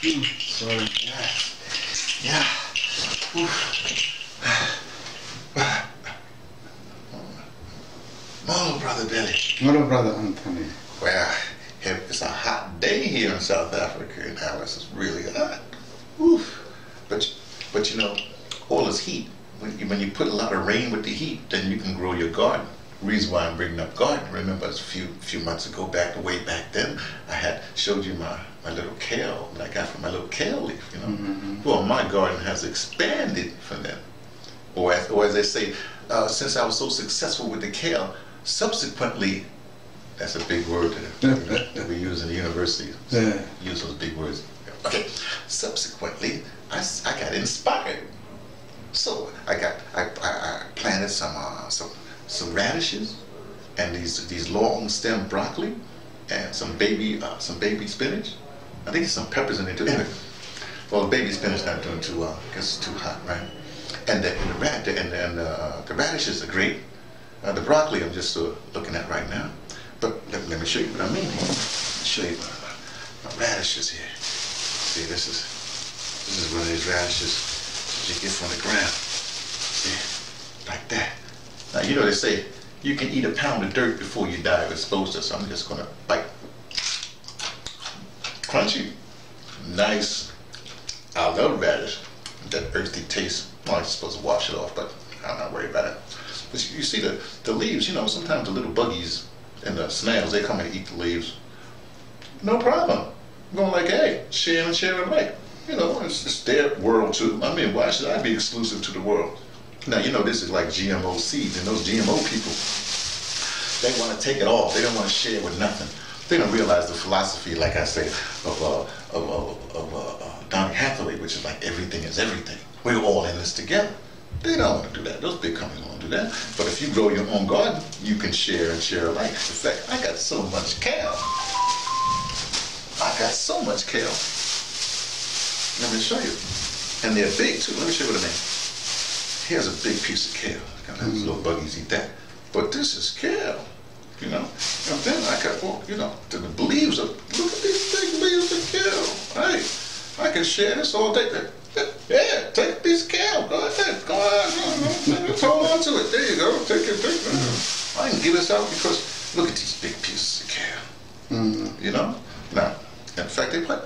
Sorry. Yeah. Yeah. Hello, Brother Billy. Hello, Brother Anthony. Well, it's a hot day here in South Africa now. It's really hot. Oof. But, but you know, all this heat, when you, when you put a lot of rain with the heat, then you can grow your garden. Reason why I'm bringing up garden, remember a few few months ago, back way back then, I had showed you my, my little kale that I got from my little kale leaf, you know. Mm-hmm. Well, my garden has expanded from then. Or as, or as they say, uh, since I was so successful with the kale, subsequently, that's a big word that, that we use in the university. Yeah. Use those big words. Okay. Subsequently, I, I got inspired. So I got I, I, I planted some uh, some some radishes and these these long stem broccoli and some baby uh, some baby spinach. I think there's some peppers in there too. Anyway, well, the baby spinach not doing too well because it's too hot, right? And the, and the, rad, and, and uh, the radishes are great. Uh, the broccoli I'm just uh, looking at right now. But let, let me show you what I mean. Me show you my, my radishes here. See, this is this is one of these radishes that you get from the ground. See, like that. Now you know they say you can eat a pound of dirt before you die if exposed to. So I'm just gonna bite. Crunchy, nice. I love radish. That earthy taste. Well, I'm supposed to wash it off, but I'm not worried about it. But you see the, the leaves, you know, sometimes the little buggies and the snails, they come and eat the leaves. No problem. I'm going like, hey, share and share alike. You know, it's, it's their world too. I mean, why should I be exclusive to the world? Now, you know, this is like GMO seeds, and those GMO people, they want to take it all. They don't want to share with nothing. They don't realize the philosophy, like I say, of, uh, of, uh, of uh, uh, Donny Hathaway, which is like everything is everything. We're all in this together. They don't want to do that. Those big companies won't do that. But if you grow your own garden, you can share and share alike. In fact, I got so much kale. I got so much kale. Let me show you. And they're big too. Let me show you what I mean. Here's a big piece of kale. Kind of little buggies eat that. But this is kale. You know? And then I got, well, you know, the leaves of, look at these big leaves of kale. Hey, I can share this all day. Yeah, take of kale. Go ahead. Go ahead. Just hold on to it. There you go. Take it. Take it. I can give this out because look at these big pieces of kale. Mm. You know? Now, in fact, they put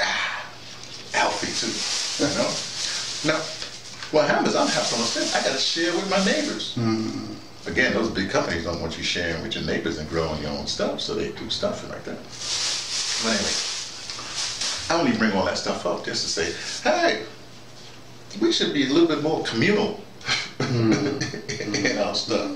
ah, healthy too. You know? Now, what happens, I'm having so I got to share with my neighbors. Mm. Again, those big companies don't want you sharing with your neighbors and growing your own stuff, so they do stuff like that. But anyway, I only bring all that stuff up just to say, hey, we should be a little bit more communal in our stuff.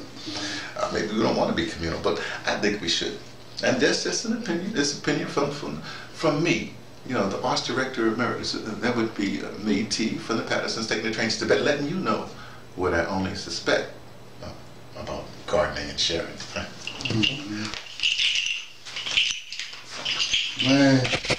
Uh, maybe we don't want to be communal, but I think we should. And that's just an opinion. It's opinion from from from me. You know, the arts director of emeritus. That would be uh, me, T, from the Pattersons, taking the train to Tibet, letting you know what I only suspect uh, about gardening and sharing. Ouais.